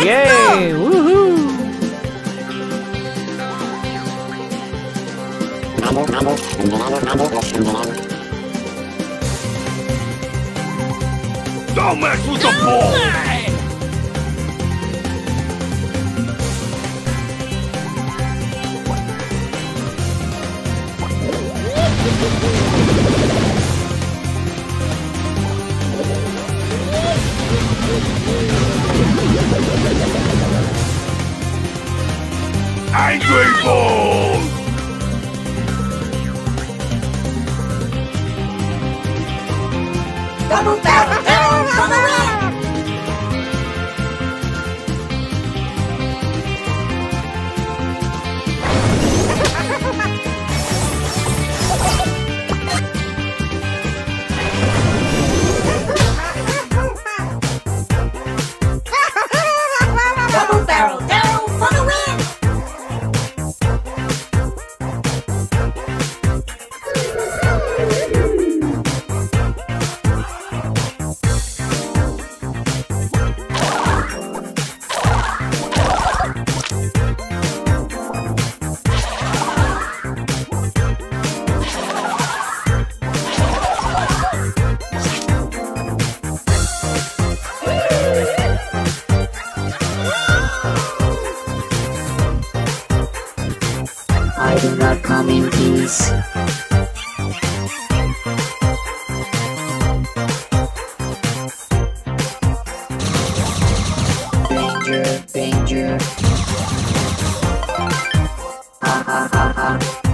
Hey! Woohoo! Don't mess with the ball! da Nutella. I do not come in peace. Danger, danger. Ha ha ha ha.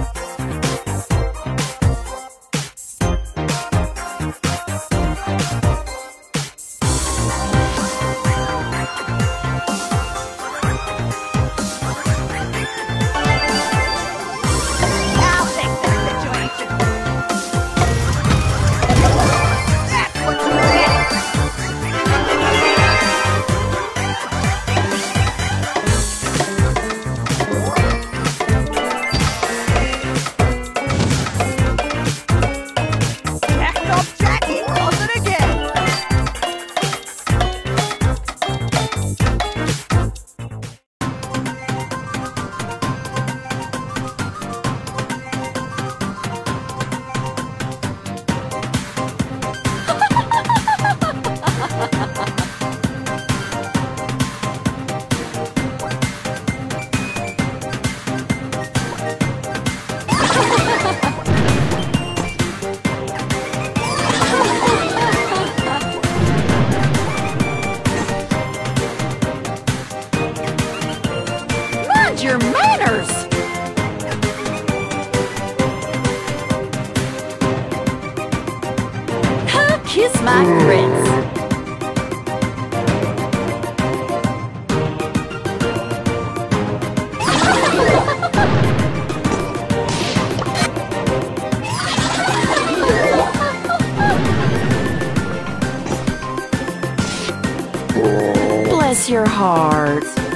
Your manners! Huh, Kiss my grits. Bless your heart.